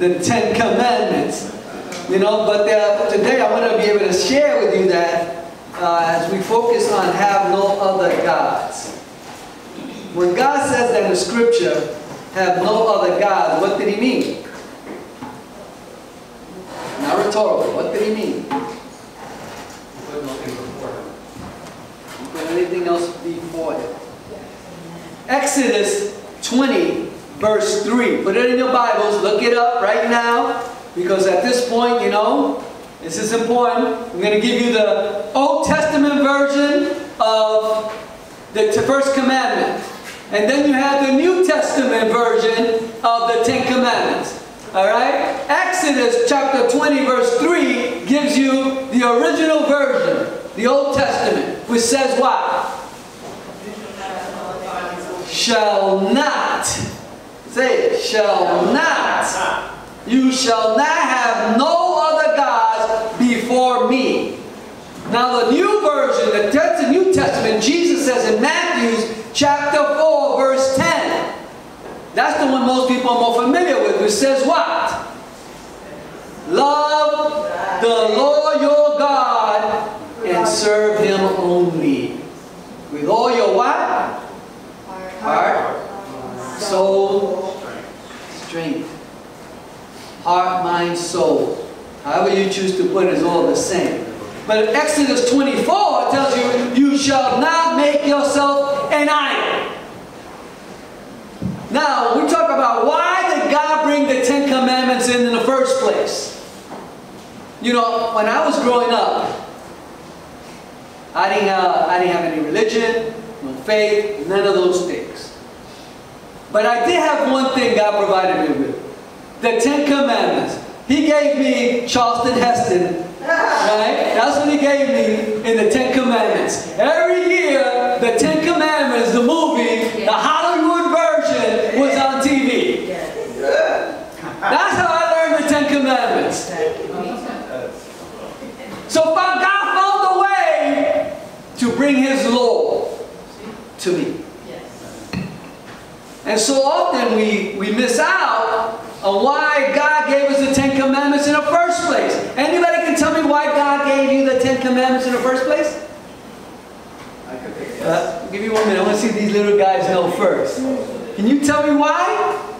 the Ten Commandments. You know, but uh, today I want to be able to share with you that uh, as we focus on have no other gods. When God says that in the scripture, have no other gods, what did he mean? Not rhetorical. What did he mean? Put nothing before him. Put anything else before him. Exodus 20, verse 3. Put it in your Bibles. Look it up right now. Because at this point, you know, this is important. I'm going to give you the Old Testament version of the first commandment. And then you have the New Testament version of the Ten Commandments. All right? Exodus chapter 20, verse 3 gives you the original version, the Old Testament, which says what? Shall not. Say it. Shall not. You shall not have no other gods before me. Now the new version, the, the New Testament, Jesus says in Matthew chapter 4, verse 10. That's the one most people are more familiar with, which says what? Love the Lord your God and serve him only. With all your what? Heart, soul, strength. Heart, mind, soul. However you choose to put it is all the same. But Exodus 24 tells you, you shall not make yourself an idol. Now, we talk about why did God bring the Ten Commandments in in the first place? You know, when I was growing up, I didn't, have, I didn't have any religion, no faith, none of those things. But I did have one thing God provided me with. The Ten Commandments. He gave me Charlton Heston ah. Right? That's what he gave me in the Ten Commandments. Every year, the Ten Commandments, the movie, the Hollywood version was on TV. That's how I learned the Ten Commandments. So God found a way to bring his law to me. And so often we, we miss out on why God gave us the Ten Commandments in the first place. Anybody can tell me why God gave you the Ten Commandments in the first place? I could. Uh, give me one minute. I want to see these little guys know first. Can you tell me why?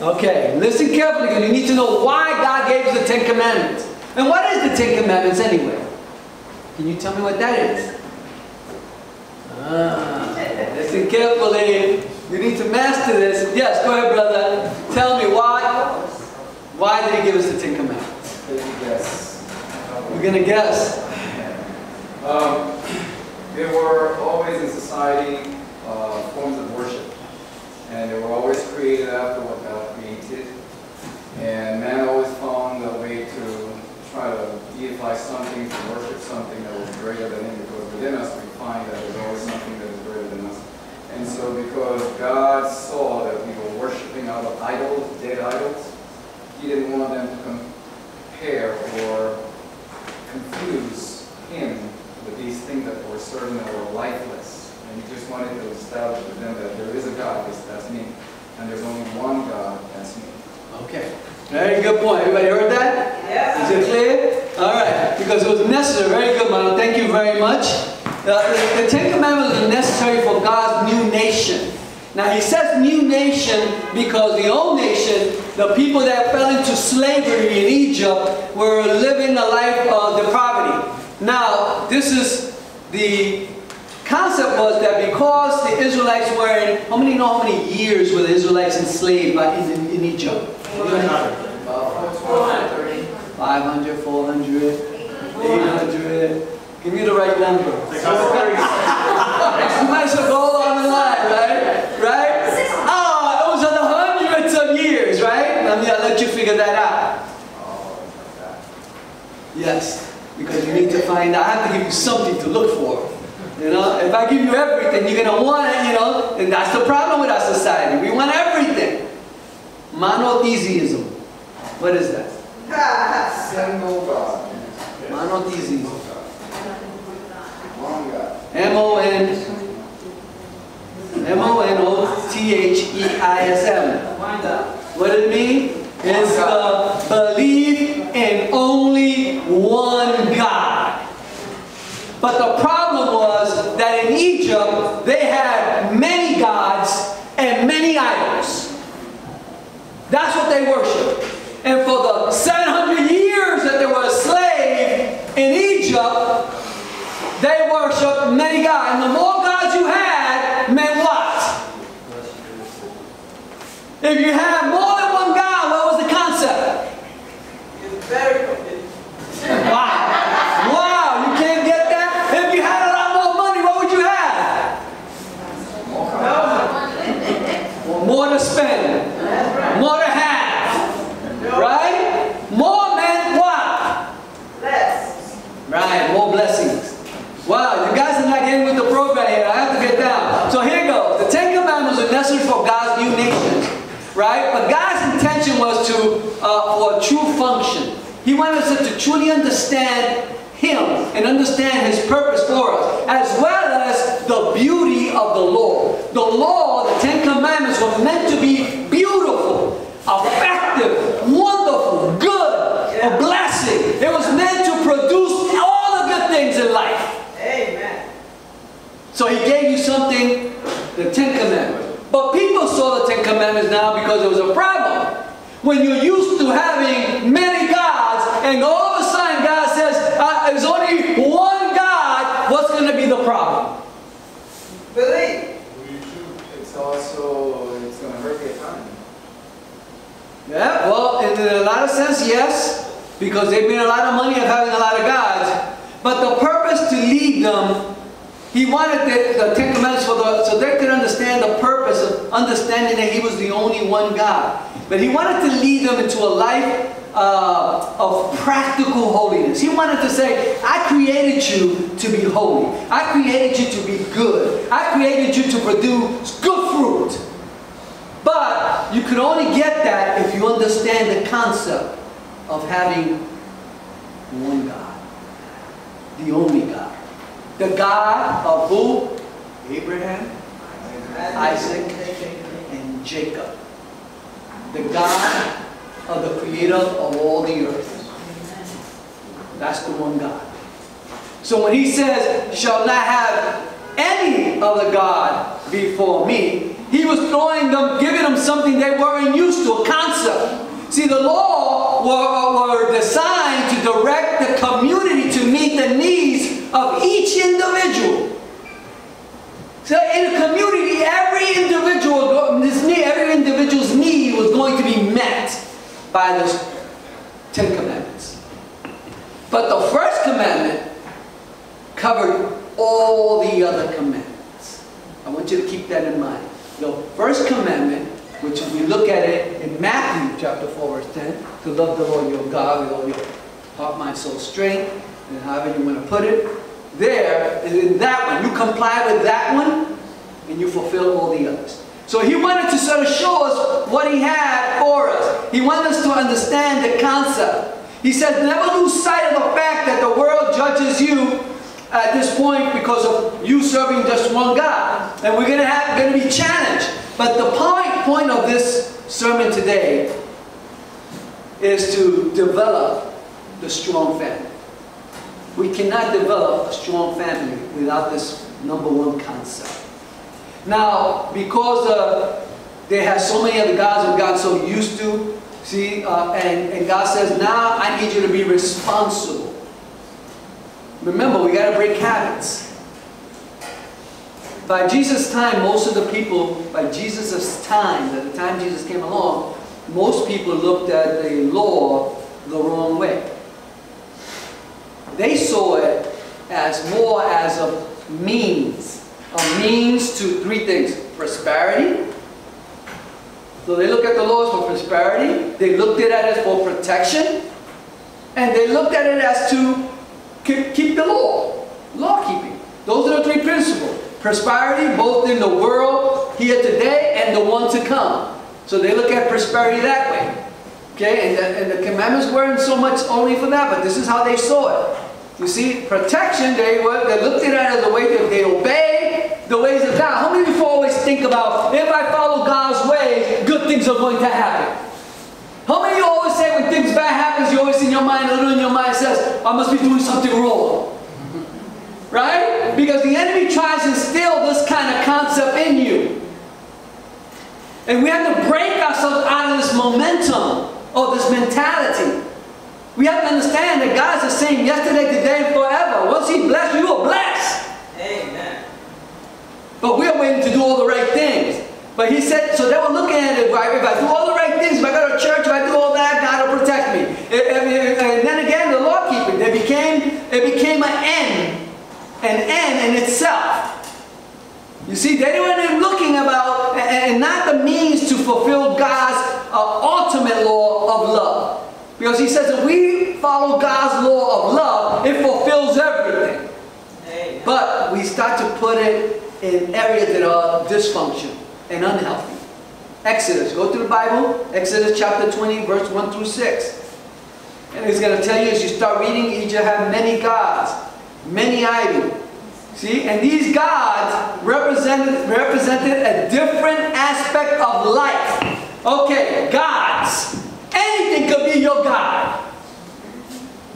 Okay, listen carefully because you need to know why God gave us the Ten Commandments. And what is the Ten Commandments anyway? Can you tell me what that is? Ah, listen carefully. You need to master this. Yes, go ahead, brother. Tell me why. Why did he give us the Ten Commandments? Guess. We're gonna guess. Um, there were always in society uh, forms of worship, and they were always created after what God created. And man always found a way to try to deify something, to worship something that was greater than him, because within us we find that there's always something that is greater than us. And so because God saw that we were worshiping out of idols, dead idols, he didn't want them to compare or confuse him with these things that were serving that were lifeless. And he just wanted to establish with them that there is a God, that's- that's me. And there's only one God, that's me. Okay. Very good point. Everybody heard that? Yes. Is it clear? All right. Because it was necessary. Very good, Mano. Thank you very much. The, the Ten Commandments are necessary for God's new nation. Now he says new nation because the old nation, the people that fell into slavery in Egypt, were living a life of depravity. Now this is the concept was that because the Israelites were in, how many know how many years were the Israelites enslaved by, in, in Egypt? About 430. 500, 400, 800. Give me the right number. You might as well go on the line, right? Right? Oh, it was in the hundreds of years, right? Let me I'll let you figure that out. Oh, like that. Yes, because you need to find out. I have to give you something to look for. You know, if I give you everything, you're gonna want it. You know, and that's the problem with our society. We want everything. Monotheism. What is that? Single God. Monotheism. What it mean? It's the belief in only one God. But the problem was that in Egypt they had many gods and many idols. That's what they worshiped. And for the 700 years that they were a slave in Egypt, they gods. And the more gods you had meant what? If you had more than one God, what was the concept? It's very Wow. Wow, you can't get that? If you had a lot more money, what would you have? Well, more to spend. More to have. Right? More meant what? Right, more blessings. Wow, you guys are not getting with the program here. I have to get down. So here goes. The Ten Commandments are necessary for God's new nation. Right? But God's intention was to, uh, for a true function. He wanted us to truly understand Him and understand His purpose for us, as well as the beauty of the law. The law, the Ten Commandments, were meant to be beautiful, effective, wonderful, good, a blessing. It was meant to produce all the good things in life. Amen. So he gave you something, the Ten Commandments. But people saw the Ten Commandments now because there was a problem. When you're used to having many gods, and all of a sudden God says, uh, there's only one God, what's going to be the problem? Believe. It's also, it's going to hurt the economy. Yeah, well, in a lot of sense, yes, because they've made a lot of money of having a lot of gods. But the purpose to lead them, he wanted the, the Ten Commandments for the, so they could understand the purpose of understanding that he was the only one God. But he wanted to lead them into a life uh, of practical holiness. He wanted to say, I created you to be holy. I created you to be good. I created you to produce good fruit. But you can only get that if you understand the concept of having one God, the only God. The God of who? Abraham, Isaac, and Jacob. The God of the creator of all the earth. That's the one God. So when he says, shall not have any other God before me, he was throwing them, giving them something they weren't used to, a concept. See, the law were, were designed to direct the community to meet the needs of each individual. So in a community, every individual, this need, every individual's need was going to be met by the Ten Commandments. But the first commandment covered all the other commandments. I want you to keep that in mind. The first commandment, which if we look at it in Matthew chapter 4, verse 10, to love the Lord your God with all your heart, mind, soul, strength, and however you want to put it, there is in that one. You comply with that one, and you fulfill all the others. So he wanted to sort of show us what he had for us. He wanted us to understand the concept. He says, never lose sight of the fact that the world judges you at this point because of you serving just one God. And we're going to have going to be challenged. But the point, point of this sermon today is to develop the strong family. We cannot develop a strong family without this number one concept. Now, because uh, they have so many other gods we've gotten so used to, see, uh, and, and God says, now I need you to be responsible. Remember, we got to break habits. by Jesus' time, most of the people, by Jesus' time, at the time Jesus came along, most people looked at the law the wrong way. They saw it as more as a means, a means to three things, prosperity. So they look at the laws for prosperity, they looked at it as for protection, and they looked at it as to keep the law, law keeping. Those are the three principles. Prosperity, both in the world here today and the one to come. So they look at prosperity that way. Okay, and the, and the commandments weren't so much only for that, but this is how they saw it. You see, protection, they, were, they looked at it as a way that they obey the ways of God. How many of you always think about, if I follow God's ways, good things are going to happen? How many of you always say when things bad happens, you always in your mind, a little in your mind says, I must be doing something wrong. Right? Because the enemy tries to instill this kind of concept in you. And we have to break ourselves out of this momentum, or this mentality. We have to understand that God is the same yesterday, today, and forever. Once He blessed, you, are blessed. Amen. But we are waiting to do all the right things. But he said, so they were looking at it, right? If I do all the right things, if I go to church, if I do all that, God will protect me. And, and then again, the law keeping, it became, it became an end, an end in itself. You see, they weren't looking about, and not the means to fulfill God's uh, ultimate law of love. Because he says if we follow God's law of love, it fulfills everything. But we start to put it in areas that are dysfunctional and unhealthy. Exodus, go to the Bible, Exodus chapter 20, verse 1 through 6. And he's going to tell you as you start reading, Egypt had many gods, many idols. See, and these gods represented, represented a different aspect of life. Okay, gods. Anything could be your God.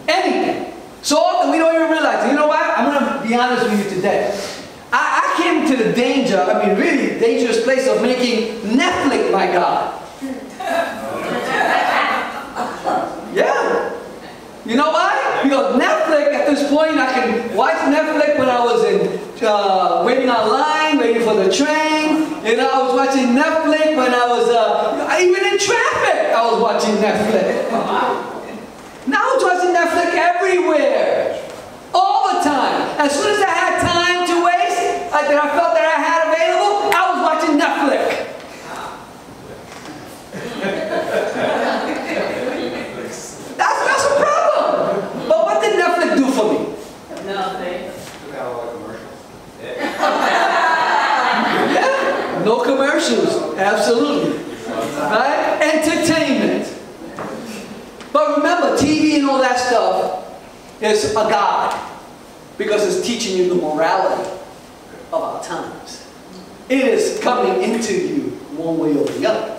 Anything. So often we don't even realize. You know what? I'm going to be honest with you today. I, I came to the danger, I mean really dangerous place of making Netflix my God. yeah. You know why? Because Netflix, at this point, I can watch Netflix when I was in uh, waiting online, waiting for the train. You know, I was watching Netflix when I was uh, even in traffic. I was watching Netflix. now I was watching Netflix everywhere, all the time. As soon as I had time to waste, that I felt that I had available, I was watching Netflix. that's that's a problem. But what did Netflix do for me? Nothing. yeah, no commercials, absolutely. Right? Entertainment. But remember, TV and all that stuff is a God because it's teaching you the morality of our times. It is coming into you one way or the other.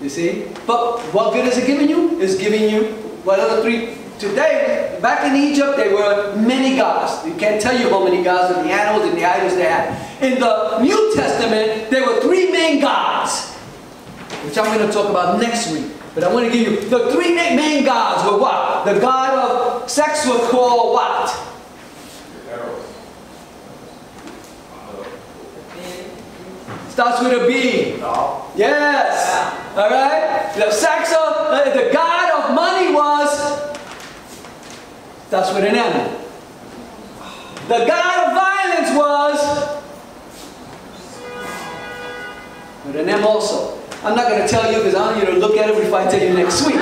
You see? But what good is it giving you? It's giving you what are the three today, back in Egypt, there were many gods. You can't tell you how many gods and the animals and the idols they had. In the New Testament, there were three main gods, which I'm going to talk about next week. But I want to give you the three main gods were what? The god of sex was called what? Starts with a B. Yes. All right. The sex of uh, the god of money was. Starts with an M. The god of violence was. With an M also. I'm not going to tell you because I want you to look at it if I tell you next week.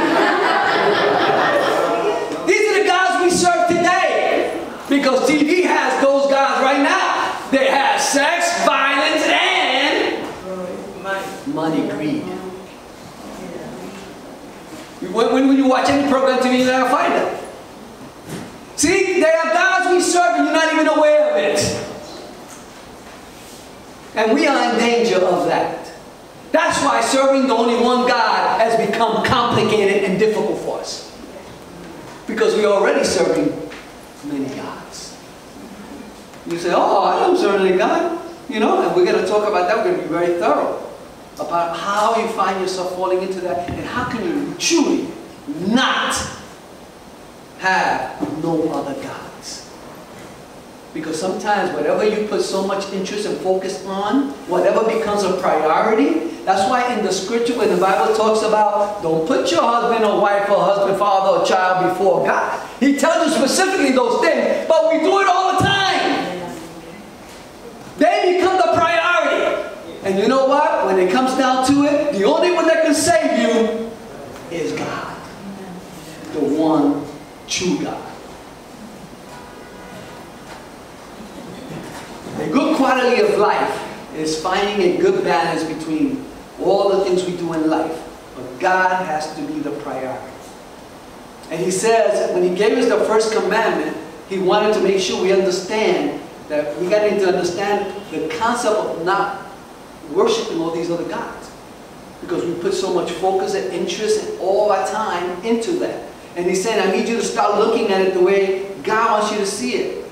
These are the gods we serve today. Because TV has those gods right now. They have sex, violence, and money, greed. When, when you watch any program TV, you're going to find it. See, there are gods we serve and you're not even aware of it. And we are in danger of that. That's why serving the only one God has become complicated and difficult for us. Because we're already serving many gods. You say, oh, I serve any God. You know, and we're going to talk about that. We're going to be very thorough about how you find yourself falling into that and how can you truly not have no other gods. Because sometimes whatever you put so much interest and focus on, whatever becomes a priority, that's why in the scripture when the Bible talks about don't put your husband or wife or husband, father or child before God. He tells you specifically those things, but we do it all the time. They become the priority. And you know what? When it comes down to it, the only one that can save you is God. The one God. A good quality of life is finding a good balance between all the things we do in life. But God has to be the priority. And he says, when he gave us the first commandment, he wanted to make sure we understand that we got to understand the concept of not worshiping all these other gods. Because we put so much focus and interest and all our time into that. And he's saying, I need you to start looking at it the way God wants you to see it.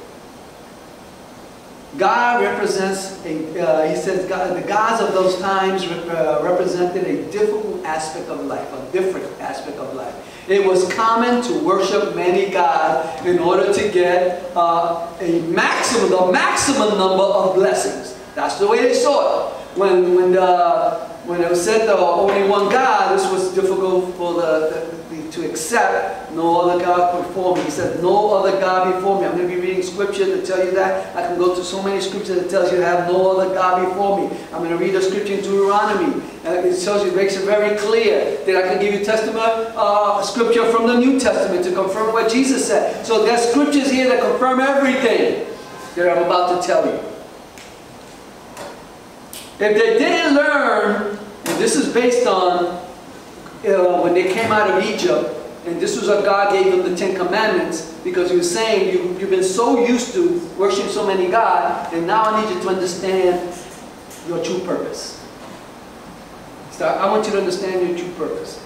God represents, a, uh, he says, God, the gods of those times rep uh, represented a difficult aspect of life, a different aspect of life. It was common to worship many gods in order to get uh, a maximum, the maximum number of blessings. That's the way they saw it. When, when, the, when it was said the only one God, this was difficult for the, the to accept no other God before me. He said, no other God before me. I'm going to be reading scripture to tell you that. I can go to so many scriptures that tells you to have no other God before me. I'm going to read a scripture in Deuteronomy. Uh, it tells you, it makes it very clear that I can give you testament, uh, scripture from the New Testament to confirm what Jesus said. So there's scriptures here that confirm everything that I'm about to tell you. If they didn't learn, and this is based on uh, when they came out of Egypt, and this was what God gave them the Ten Commandments, because he was saying, you, you've been so used to worshiping so many gods, and now I need you to understand your true purpose. So I want you to understand your true purpose.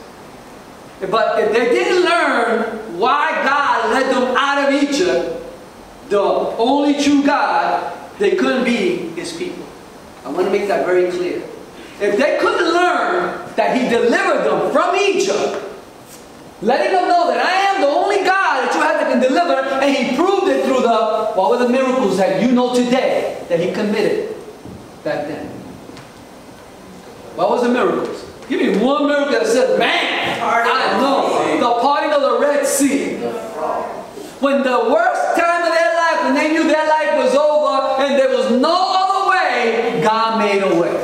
But if they didn't learn why God led them out of Egypt, the only true God, they couldn't be his people. I want to make that very clear. If they couldn't learn that he delivered them from Egypt, letting them know that I am the only God that you have that can deliver, and he proved it through the, what were the miracles that you know today that he committed back then? What was the miracles? Give me one miracle that said, man, I know. The parting of the Red Sea. When the worst time of their life, when they knew their life was over and there was no other way, God made a way.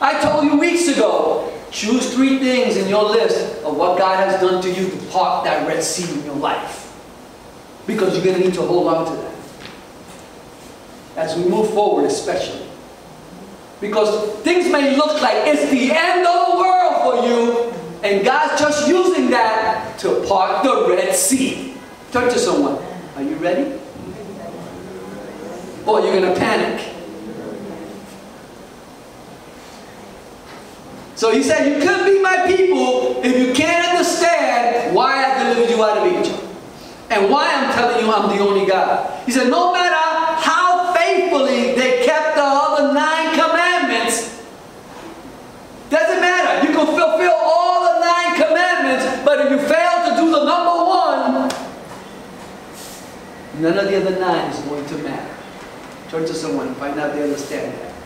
I told you weeks ago, choose three things in your list of what God has done to you to part that Red Sea in your life. Because you're going to need to hold on to that. As we move forward, especially. Because things may look like it's the end of the world for you, and God's just using that to part the Red Sea. Turn to someone. Are you ready? Or you're going to panic. So he said, you couldn't be my people if you can't understand why I delivered you out of Egypt. And why I'm telling you I'm the only God. He said, no matter how faithfully they kept the other nine commandments, doesn't matter. You can fulfill all the nine commandments, but if you fail to do the number one, none of the other nine is going to matter. Turn to someone and find out they understand that.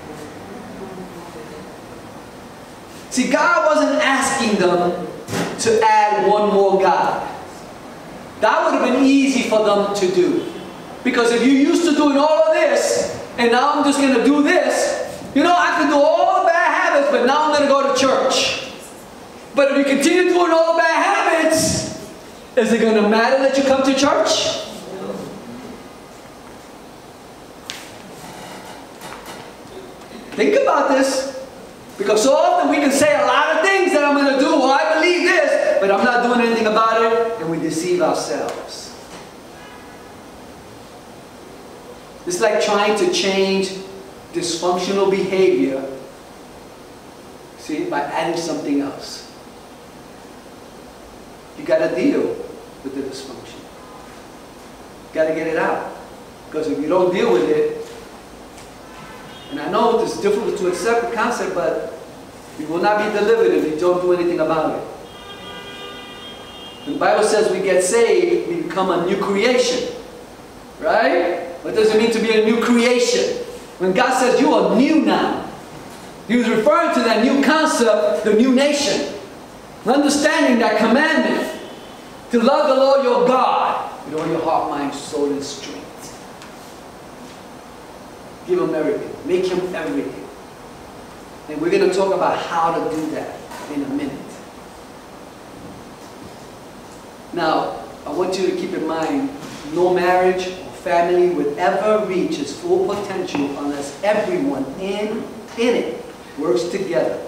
See, God wasn't asking them to add one more God. That would have been easy for them to do. Because if you're used to doing all of this, and now I'm just going to do this, you know, I can do all the bad habits, but now I'm going to go to church. But if you continue doing all the bad habits, is it going to matter that you come to church? Think about this. Because so often we can say a lot of things that I'm going to do, well, I believe this, but I'm not doing anything about it, and we deceive ourselves. It's like trying to change dysfunctional behavior, see, by adding something else. You got to deal with the dysfunction. Got to get it out. Because if you don't deal with it, and I know it's difficult to accept the concept, but you will not be delivered if you don't do anything about it. The Bible says we get saved, we become a new creation. Right? What does it mean to be a new creation? When God says you are new now, He was referring to that new concept, the new nation. Understanding that commandment to love the Lord your God with all your heart, mind, soul, and strength. Give Him everything. Make Him everything. And we're going to talk about how to do that in a minute. Now, I want you to keep in mind no marriage or family would ever reach its full potential unless everyone in, in it works together.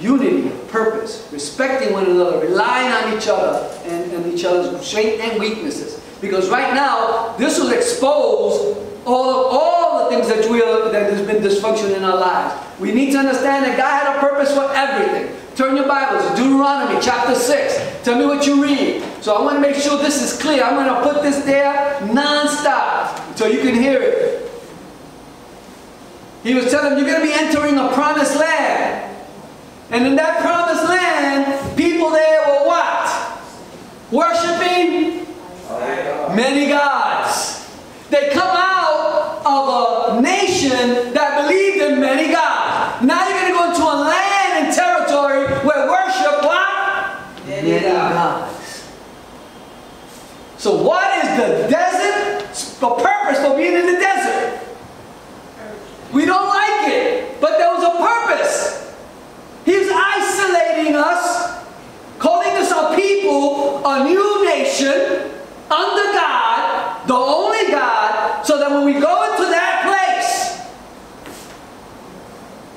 Unity purpose, respecting one another, relying on each other and, and each other's strengths and weaknesses. Because right now, this will expose all, of, all the things that, we are, that has been dysfunction in our lives. We need to understand that God had a purpose for everything. Turn your Bibles to Deuteronomy chapter 6. Tell me what you read. So I want to make sure this is clear. I'm going to put this there non-stop so you can hear it. He was telling them, you're going to be entering a promised land. And in that promised land, people there were what? Worshipping many gods. They come out of a nation that believed in many gods. Now you're going to go into a land and territory where worship what? Many gods. So what is the desert? The purpose for being in the desert. We don't like it, but there was a purpose. He's isolating us, calling us a people, a new nation, under God, the only God, so that when we go into that place,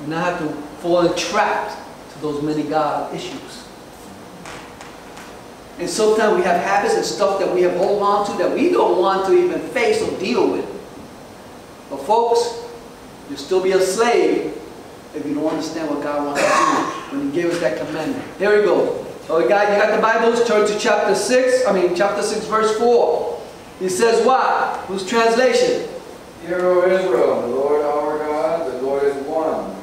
we not have to fall trapped to those many God issues. And sometimes we have habits and stuff that we have hold on to that we don't want to even face or deal with. But folks, you'll still be a slave if you don't understand what God wants to do when He gave us that commandment. Here we go. Oh, God, you got the Bibles? Turn to chapter 6. I mean, chapter 6, verse 4. He says what? Whose translation? Hear, O Israel, the Lord our God, the Lord is one.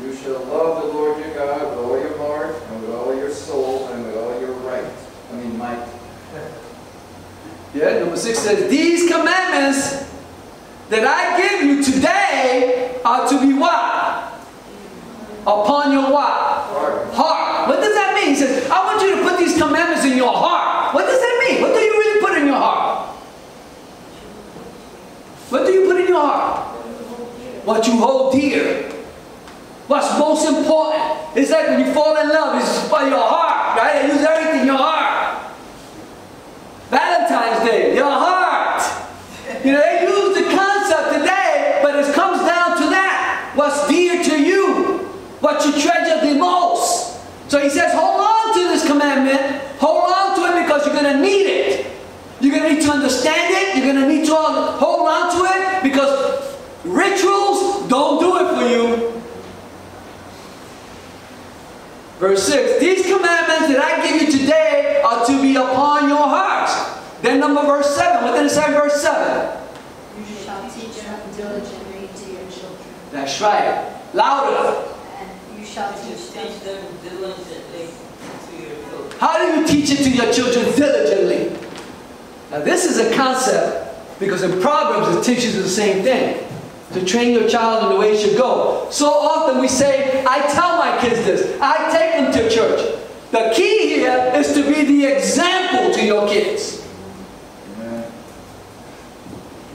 You shall love the Lord your God with all your heart, and with all your soul, and with all your right. I mean, might. Yeah, number 6 says, These commandments that I give you today are to be what? Upon your what? Heart. Heart. What does that mean? He says, I want you to put these commandments in your heart. What does that mean? What do you really put in your heart? What do you put in your heart? What you hold dear. What's most important? It's like when you fall in love, it's by your heart, right? Use everything your heart. Valentine's Day, your heart. You know, they use the concept today, but it comes down to that. What's dear to you? What you treasure the most. So he says, hold on to this commandment. Hold on to it because you're going to need it. You're going to need to understand it. You're going to need to hold on to it because rituals don't do it for you. Verse 6 These commandments that I give you today are to be upon your hearts. Then, number verse 7. What did it say verse 7? You shall teach them diligently to your children, That's right. Louder. and you shall teach them. Diligently to your children. How do you teach it to your children diligently? Now, this is a concept because in Proverbs it teaches you the same thing. To train your child in the way it should go. So often we say, I tell my kids this, I take them to church. The key here is to be the example to your kids.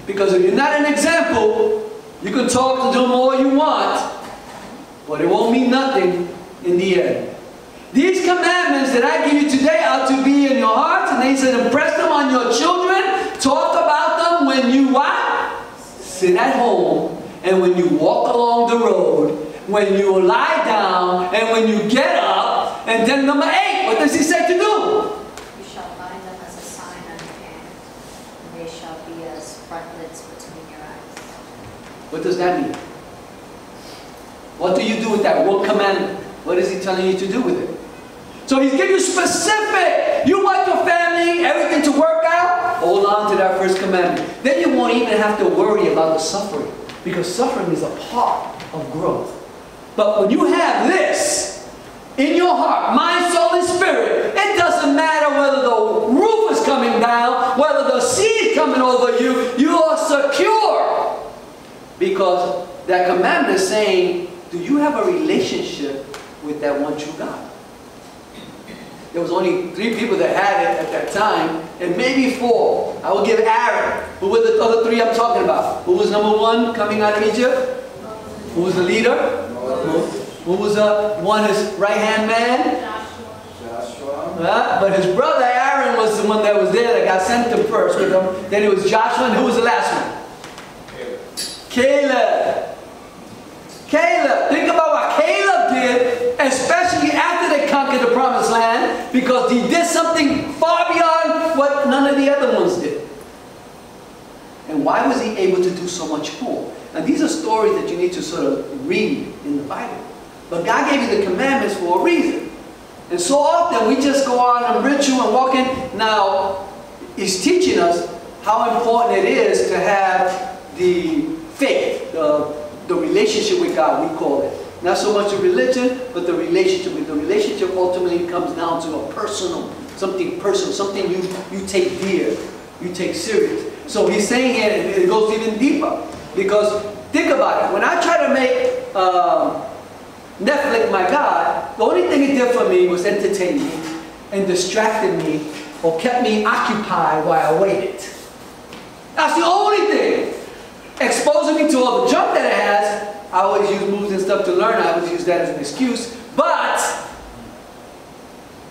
Because if you're not an example, you can talk to them all you want, but it won't mean nothing in the end. These commandments that I give you today are to be in your hearts, and they said, impress them on your children. Talk about them when you what? Sit at home, and when you walk along the road, when you lie down, and when you get up. And then number eight, what does he say to do? You shall bind them as a sign on your hand, and they shall be as frontlets between your eyes. What does that mean? What do you do with that one commandment? What is he telling you to do with it? So he's giving you specific. You want your family, everything to work? Hold on to that first commandment. Then you won't even have to worry about the suffering. Because suffering is a part of growth. But when you have this in your heart, mind, soul, and spirit, it doesn't matter whether the roof is coming down, whether the sea is coming over you, you are secure because that commandment is saying, do you have a relationship with that one true God? There was only three people that had it at that time, and maybe four. I will give Aaron. Who were the other three I'm talking about? Who was number one coming out of Egypt? Who was the leader? Who, who was uh, one his right hand man? Joshua, Uh, but his brother Aaron was the one that was there that got sent to first with him. Then it was Joshua, and who was the last one? Caleb. Caleb. Think about what Caleb did, especially after conquered the promised land, because he did something far beyond what none of the other ones did. And why was he able to do so much more? And these are stories that you need to sort of read in the Bible. But God gave you the commandments for a reason. And so often we just go on and ritual and walking. Now, He's teaching us how important it is to have the faith, the, the relationship with God, we call it. Not so much a religion, but the relationship the relationship ultimately comes down to a personal, something personal, something you, you take dear, you take serious. So he's saying and it goes even deeper. Because think about it, when I try to make um, Netflix my God, the only thing it did for me was entertain me and distracted me or kept me occupied while I waited. That's the only thing. Exposing me to all the junk that it has, I always use moves and stuff to learn. I always use that as an excuse. But,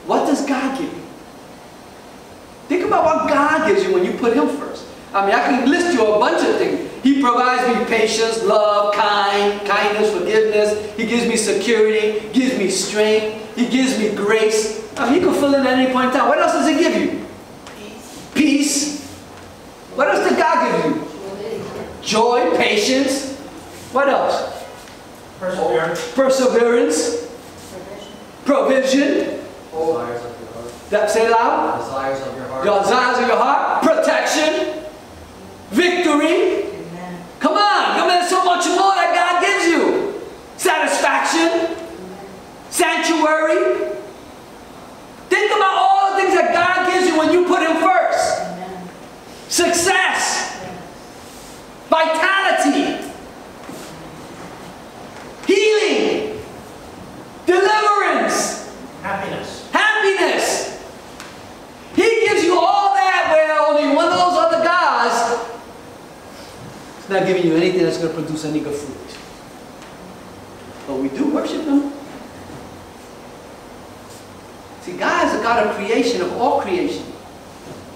what does God give you? Think about what God gives you when you put Him first. I mean, I can list you a bunch of things. He provides me patience, love, kind, kindness, forgiveness. He gives me security, gives me strength. He gives me grace. I mean, you can fill in at any point in time. What else does He give you? Peace. What else does God give you? Joy, patience. What else? Perseverance. Perseverance, provision. Desires of your heart. That say loud. Desires of your heart. Your desires of your heart, protection, victory. Come on, come on, so much more that God gives you. Satisfaction, sanctuary. Think about all the things that God gives you when you put Him first. Success, vitality, healing, deliverance, Happiness. happiness. He gives you all that where only one of those other gods is not giving you anything that's going to produce any good fruit. But we do worship Him. See, God is a God of creation, of all creation.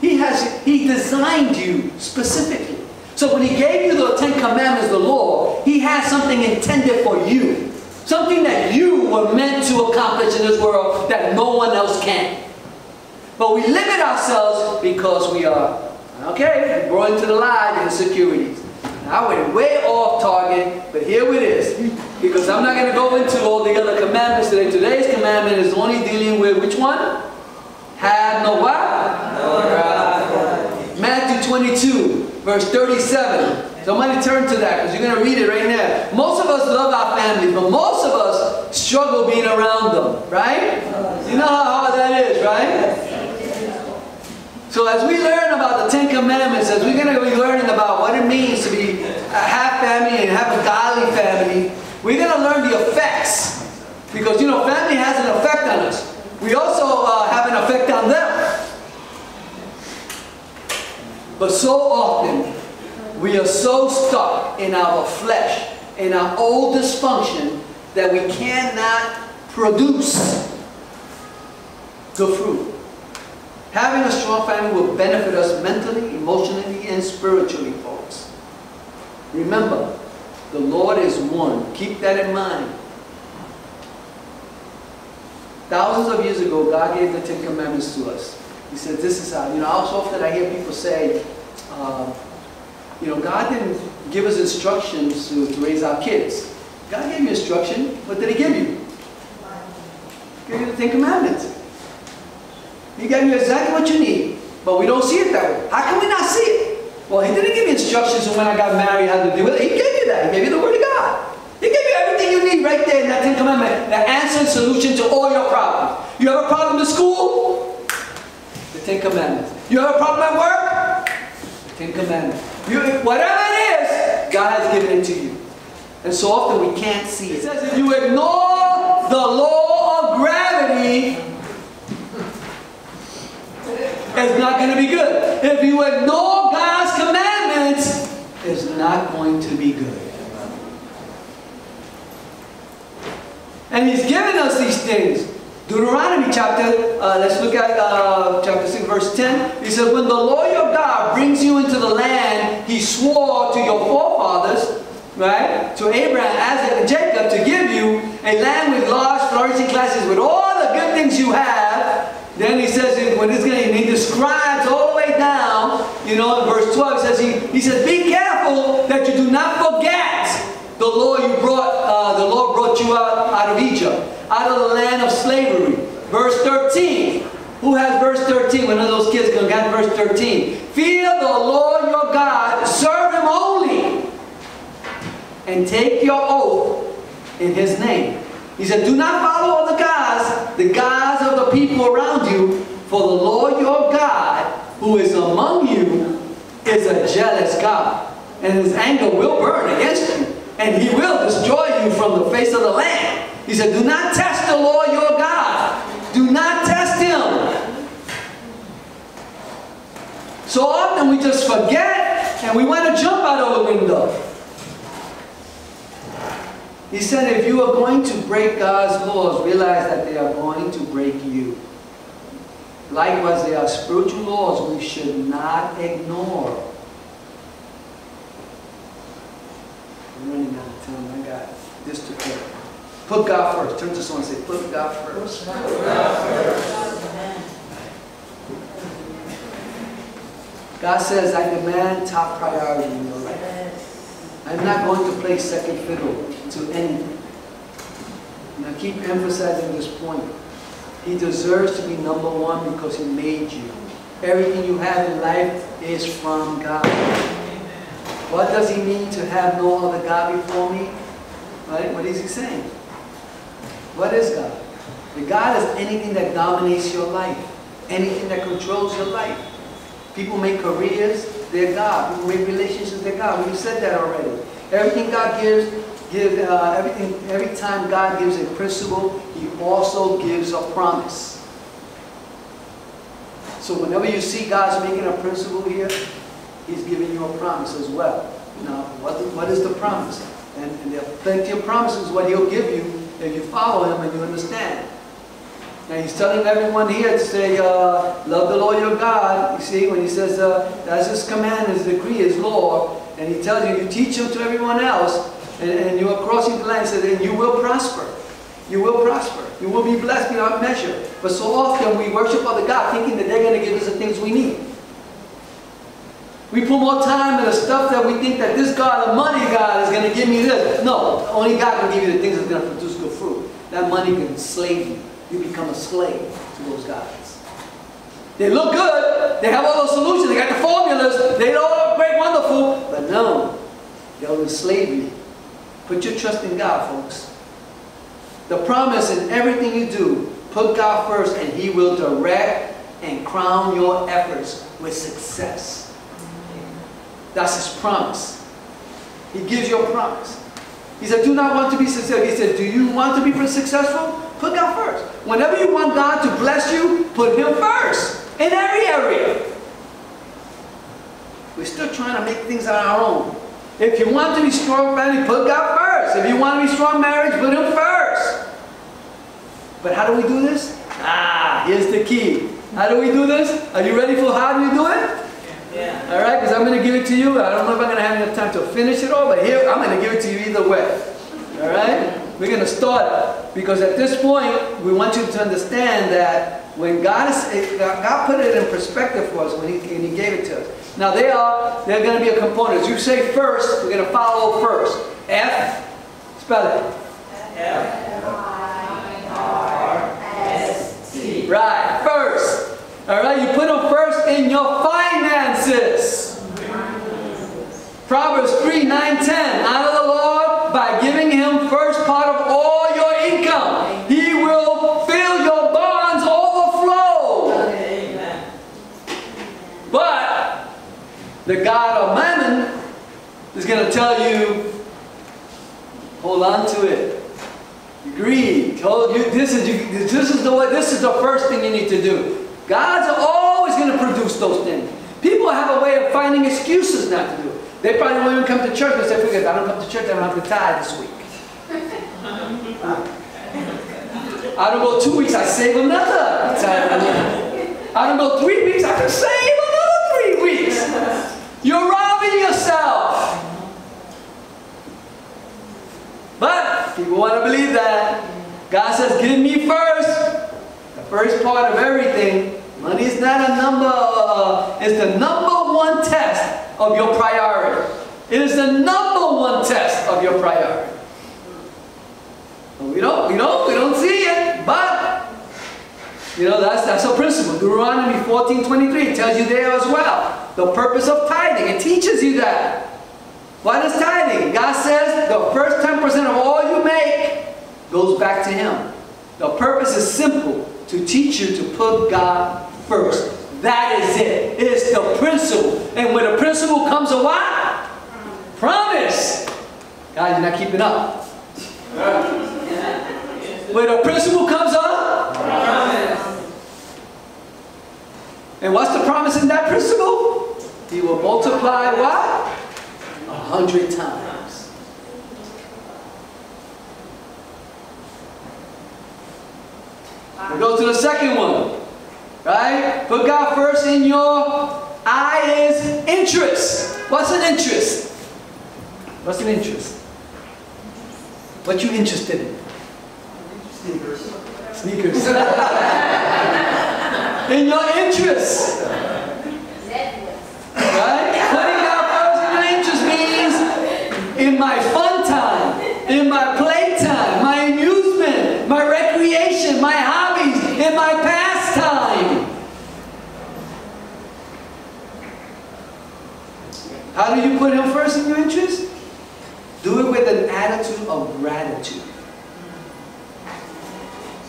He has He designed you specifically. So when He gave you the Ten Commandments, the law, He has something intended for you. Something that you were meant to accomplish in this world that no one else can. But we limit ourselves because we are, okay, brought into the lie, the insecurities. Now I went way off target, but here it is. Because I'm not going to go into all the other commandments today. Today's commandment is only dealing with which one? Have no what? Matthew 22, verse 37. Somebody turn to that because you're going to read it right now. Most of us love our families, but most of us struggle being around them, right? You know how hard that is, right? So as we learn about the Ten Commandments, as we're going to be learning about what it means to be a half family and have a godly family, we're going to learn the effects. Because, you know, family has an effect on us. We also uh, have an effect on them. But so often, we are so stuck in our flesh, in our old dysfunction, that we cannot produce the fruit. Having a strong family will benefit us mentally, emotionally, and spiritually, folks. Remember, the Lord is one. Keep that in mind. Thousands of years ago, God gave the Ten Commandments to us. He said, this is how, you know, how often I hear people say, uh, you know, God didn't give us instructions to, to raise our kids. God gave you instruction. What did He give you? He gave you the Ten Commandments. He gave you exactly what you need. But we don't see it that way. How can we not see it? Well, He didn't give me instructions on when I got married how to do it. He gave you that. He gave you the Word of God. He gave you everything you need right there in that Ten Commandment. The answer and solution to all your problems. You have a problem in school? Ten Commandments. You have a problem at work? Ten Commandments. You, whatever it is, God has given it to you. And so often we can't see it. It says if you ignore the law of gravity, it's not going to be good. If you ignore God's commandments, it's not going to be good. And He's given us these things. Deuteronomy chapter, uh, let's look at uh, chapter 6, verse 10. He says, When the Lord your God brings you into the land He swore to your forefathers, right, to Abraham, Isaac, and Jacob, to give you a land with large, flourishing classes, with all the good things you have. Then he says, when it's going, he describes all the way down, you know, in verse 12, he says, he, he says, Be careful that you do not forget the Lord you brought, uh, the Lord brought you out, out of Egypt, out of the land of slavery. Verse 13. Who has verse 13? One of those kids can get verse 13. Fear the Lord your God, serve him only, and take your oath in his name. He said, Do not follow other gods, the gods of the people around you, for the Lord your God, who is among you, is a jealous God. And his anger will burn against you, and he will destroy you from the face of the land. He said, Do not test the Lord your God. Do not test him. So often we just forget and we want to jump out of the window. He said, if you are going to break God's laws, realize that they are going to break you. Likewise, there are spiritual laws we should not ignore. I'm running out of time. I got this to put. Put God first. Turn to someone and say, put God first. God says, I demand top priority in your life. I'm not going to play second fiddle to anything. And I keep emphasizing this point. He deserves to be number one because he made you. Everything you have in life is from God. What does he mean to have no other God before me? Right? What is he saying? What is God? The God is anything that dominates your life, anything that controls your life. People make careers, they're God. People make relationships, they're God. We've said that already. Everything God gives, give, uh, everything, every time God gives a principle, He also gives a promise. So whenever you see God's making a principle here, He's giving you a promise as well. Now, what, what is the promise? And, and there are plenty of promises what He'll give you if you follow Him and you understand. Now He's telling everyone here to say, uh, love the Lord your God. You see, when He says, uh, that's His command, His decree, His law, and He tells you, you teach Him to everyone else, and, and you are crossing the line, says, and you will prosper. You will prosper. You will be blessed beyond measure. But so often we worship other God thinking that they're going to give us the things we need. We put more time in the stuff that we think that this God, the money God, is going to give me this. No, only God can give you the things that's going to produce good. That money can enslave you. You become a slave to those gods. They look good. They have all those solutions. They got the formulas. They all look great, wonderful. But no, they'll enslave you. Put your trust in God, folks. The promise in everything you do, put God first and He will direct and crown your efforts with success. That's His promise. He gives you a promise. He said, do not want to be successful. He said, do you want to be successful? Put God first. Whenever you want God to bless you, put Him first in every area. We're still trying to make things on our own. If you want to be strong family, put God first. If you want to be strong marriage, put Him first. But how do we do this? Ah, here's the key. How do we do this? Are you ready for how do we do it? Yeah. All right, because I'm going to give it to you. I don't know if I'm going to have enough time to finish it all, but here, I'm going to give it to you either way. All right? We're going to start. Because at this point, we want you to understand that when God, is, eh, God put it in perspective for us when he, when he gave it to us. Now, they are, they're going to be a component. As you say first, we're going to follow first. F, spell it. F-I-R-S-T. Right, first. All right, you put them first in your finances. Proverbs 3, 9, 10. Honor the Lord by giving him first part of all your income. He will fill your barns overflow. But the God of mammon is going to tell you, hold on to it. Greed told you this is this is the way this is the first thing you need to do. God's always going to produce those things. People have a way of finding excuses not to do it. They probably won't even come to church because they figure, I don't come to church, I don't have to tithe this week. I don't go two weeks, I save another tithe. I don't go three weeks, I can save another three weeks. You're robbing yourself. But people want to believe that. God says, give me first. The first part of everything. Money is not a number, uh, it's the number one test of your priority. It is the number one test of your priority. We don't, we don't, we don't see it, but you know that's that's a principle. Deuteronomy 14, 23 tells you there as well. The purpose of tithing. It teaches you that. What is tithing? God says the first 10% of all you make goes back to Him. The purpose is simple to teach you to put God first. That is it. It's the principle. And when the principle comes a what? Promise. God, you're not keeping up. When the principle comes up, Promise. and what's the promise in that principle? He will multiply what? A hundred times. We go to the second one. Right? Put God first in your eye is interest. What's an interest? What's an interest? What you interested in? Sneakers. Sneakers. in your interest. Right? Putting God first in your interest means in my fun time, in my playtime, my amusement, my recreation, my hobbies, in my pastime. How do you put Him first in your interest? Do it with an attitude of gratitude.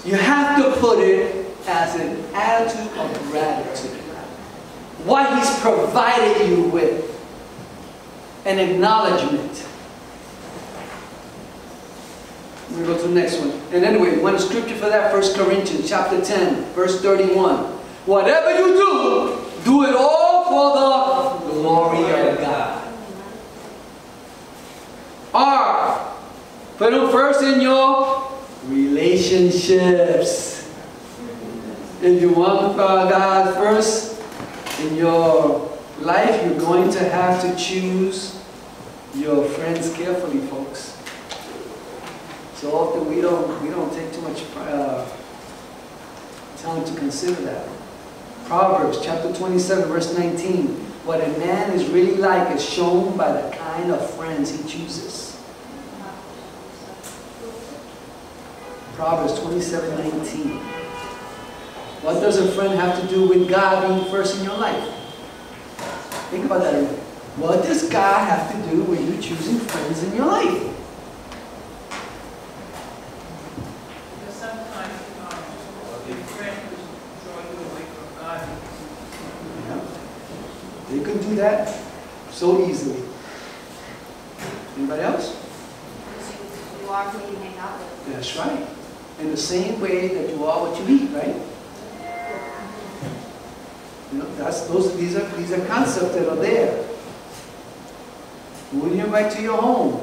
You have to put it as an attitude of gratitude. What He's provided you with. An acknowledgement. We go to the next one. And anyway, one scripture for that, 1 Corinthians chapter 10, verse 31. Whatever you do, do it all for the glory of God. R. Put Him first in your relationships. If you want God first in your life, you're going to have to choose your friends carefully, folks. So often we don't we don't take too much uh, time to consider that. Proverbs chapter 27, verse 19. What a man is really like is shown by the kind of friends he chooses. Proverbs 27, 19. What does a friend have to do with God being first in your life? Think about that. What does God have to do with you choosing friends in your life? Because sometimes, um, your friend will draw you away from God. Yeah. They could do that so easily. Anybody else? You are who you hang out with. That's right. In the same way that you are what you eat, right? You know, that's those these are these are concepts that are there. Who do you invite to your home?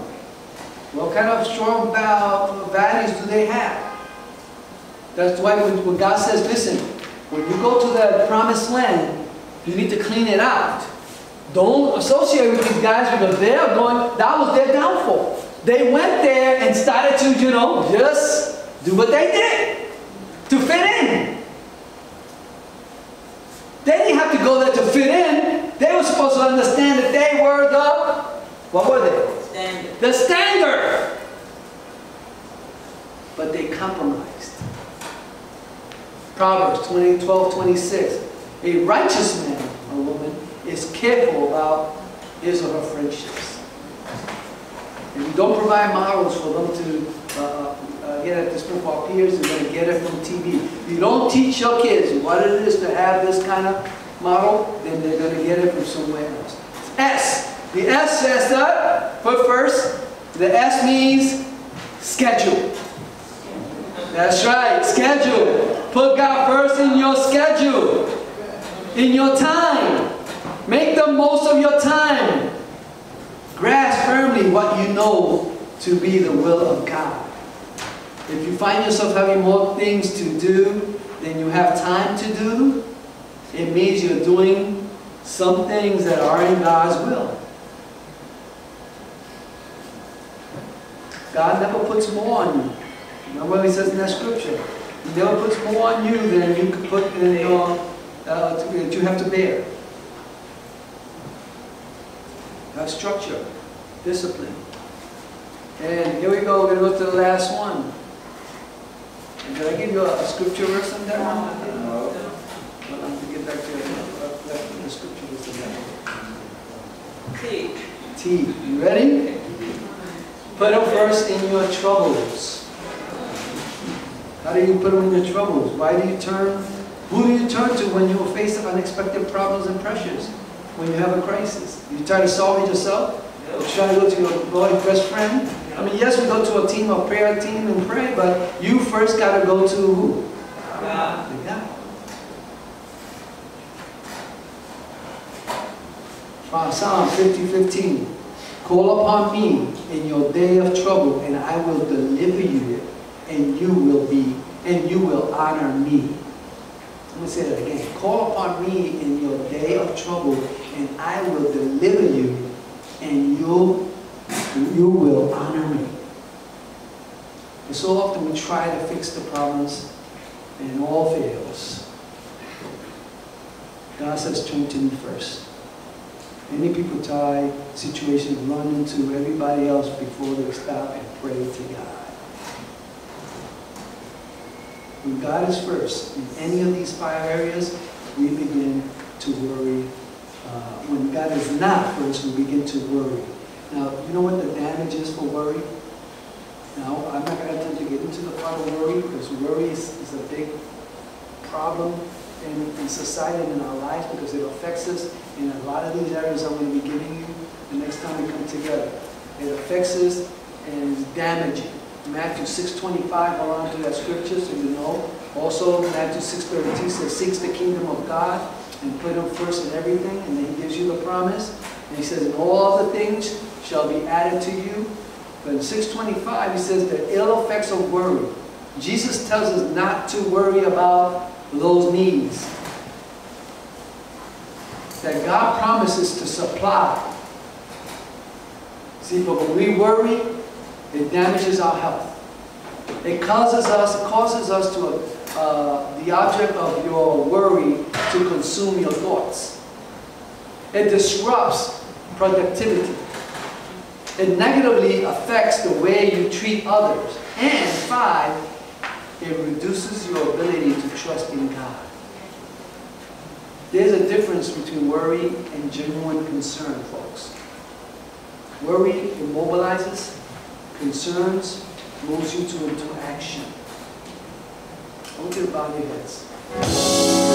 What kind of strong values do they have? That's why when, when God says, listen, when you go to the promised land, you need to clean it out. Don't associate with these guys because they're going, that was their downfall. They went there and started to, you know, just do what they did to fit in. They didn't have to go there to fit in. They were supposed to understand that they were the, what were they? Standard. The standard. But they compromised. Proverbs 20, 12, 26. A righteous man is careful about his or her friendships. And you don't provide models for them to uh, uh, get at this book called peers, they're going to get it from TV. If you don't teach your kids what it is to have this kind of model, then they're going to get it from somewhere else. S. The S says that, put first. The S means schedule. That's right, schedule. Put God first in your schedule, in your time. Make the most of your time. Grasp firmly what you know to be the will of God. If you find yourself having more things to do than you have time to do, it means you're doing some things that are in God's will. God never puts more on you. Remember what he says in that scripture? He never puts more on you than you could put in your, uh, that you have to bear. Have structure, discipline. And here we go, we're going to go to the last one. And did I give you a, a scripture verse on that one? No. Well, I'm to get back to. Uh, uh, the scripture was the T. T. You ready? Put them first in your troubles. How do you put them in your troubles? Why do you turn? Who do you turn to when you are faced with unexpected problems and pressures? When you have a crisis? You try to solve it yourself? You try to go to your boy best friend? I mean, yes, we go to a team, a prayer team and pray, but you first got to go to who? God. The God. From Psalm 50, 15. Call upon me in your day of trouble, and I will deliver you, and you will be, and you will honor me. Let me say that again. Call upon me in your day of trouble, and I will deliver you, and you, you will honor me. And so often we try to fix the problems, and all fails. God says, turn to me first. Many people tie situations, run into everybody else before they stop and pray to God. When God is first in any of these five areas, we begin to worry. Uh, when God is not first, we begin to worry. Now, you know what the damage is for worry? Now, I'm not going to attempt to get into the part of worry because worry is, is a big problem in, in society and in our lives because it affects us in a lot of these areas I'm going to be giving you the next time we come together. It affects us and is damaging. Matthew 6.25, hold on to that scripture so you know. Also, Matthew 6.32 says, seeks the kingdom of God and put him first in everything, and then he gives you the promise. And he says, all the things shall be added to you. But in 6.25, he says, the ill effects of worry. Jesus tells us not to worry about those needs. That God promises to supply. See, but when we worry, it damages our health. It causes us, causes us to, uh, the object of your worry to consume your thoughts. It disrupts productivity. It negatively affects the way you treat others. And five, it reduces your ability to trust in God. There's a difference between worry and genuine concern, folks. Worry immobilizes, concerns moves you to into action. I want you to bow heads.